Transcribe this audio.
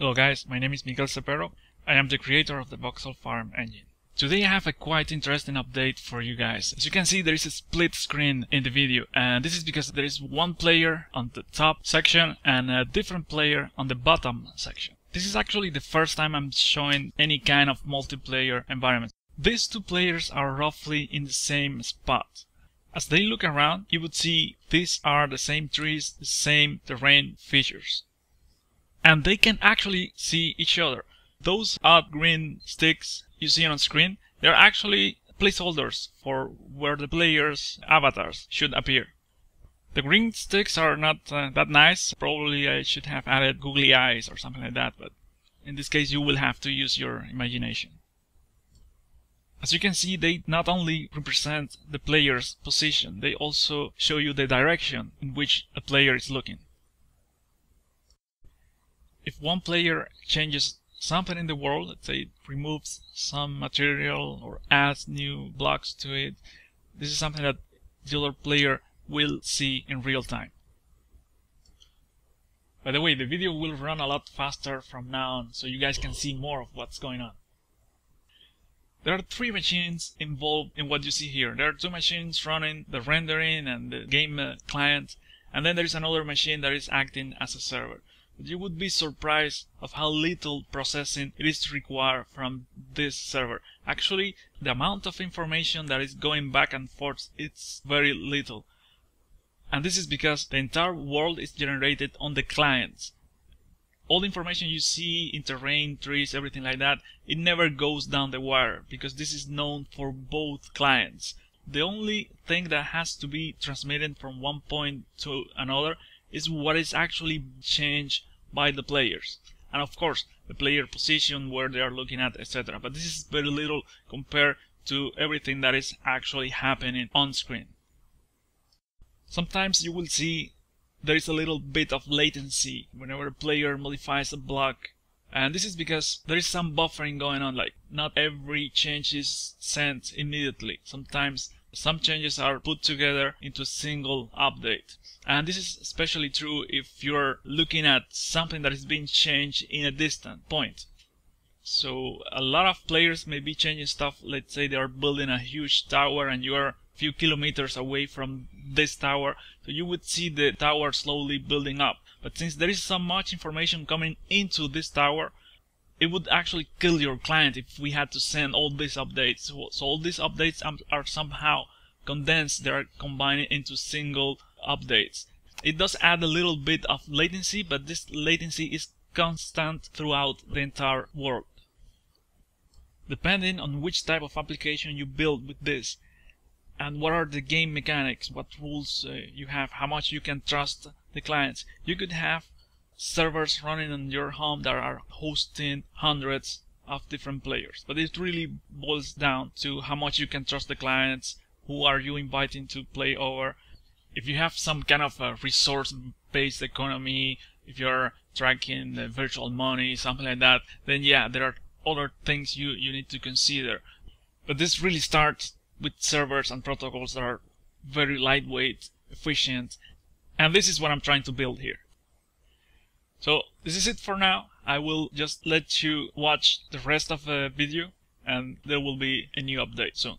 Hello guys, my name is Miguel Cepero. I am the creator of the Voxel Farm engine. Today I have a quite interesting update for you guys. As you can see there is a split screen in the video and this is because there is one player on the top section and a different player on the bottom section. This is actually the first time I'm showing any kind of multiplayer environment. These two players are roughly in the same spot. As they look around, you would see these are the same trees, the same terrain features and they can actually see each other. Those odd green sticks you see on screen, they're actually placeholders for where the player's avatars should appear. The green sticks are not uh, that nice. Probably I should have added googly eyes or something like that, but in this case you will have to use your imagination. As you can see, they not only represent the player's position, they also show you the direction in which a player is looking if one player changes something in the world, let's say removes some material or adds new blocks to it, this is something that the other player will see in real time. By the way, the video will run a lot faster from now on, so you guys can see more of what's going on. There are three machines involved in what you see here. There are two machines running the rendering and the game uh, client, and then there is another machine that is acting as a server you would be surprised of how little processing it is to require from this server. Actually, the amount of information that is going back and forth is very little. And this is because the entire world is generated on the clients. All the information you see in terrain, trees, everything like that, it never goes down the wire because this is known for both clients. The only thing that has to be transmitted from one point to another is what is actually changed by the players. And of course, the player position, where they are looking at, etc. But this is very little compared to everything that is actually happening on screen. Sometimes you will see there is a little bit of latency whenever a player modifies a block. And this is because there is some buffering going on, like not every change is sent immediately. Sometimes some changes are put together into a single update. And this is especially true if you're looking at something that is being changed in a distant point. So a lot of players may be changing stuff. Let's say they are building a huge tower and you are a few kilometers away from this tower. So you would see the tower slowly building up. But since there is so much information coming into this tower, it would actually kill your client if we had to send all these updates. So, all these updates are somehow condensed. They are combined into single updates. It does add a little bit of latency, but this latency is constant throughout the entire world. Depending on which type of application you build with this, and what are the game mechanics, what rules uh, you have, how much you can trust the clients, you could have servers running in your home that are hosting hundreds of different players. But it really boils down to how much you can trust the clients, who are you inviting to play over, if you have some kind of a resource-based economy, if you're tracking the virtual money, something like that, then yeah, there are other things you, you need to consider. But this really starts with servers and protocols that are very lightweight, efficient, and this is what I'm trying to build here. So this is it for now. I will just let you watch the rest of the video and there will be a new update soon.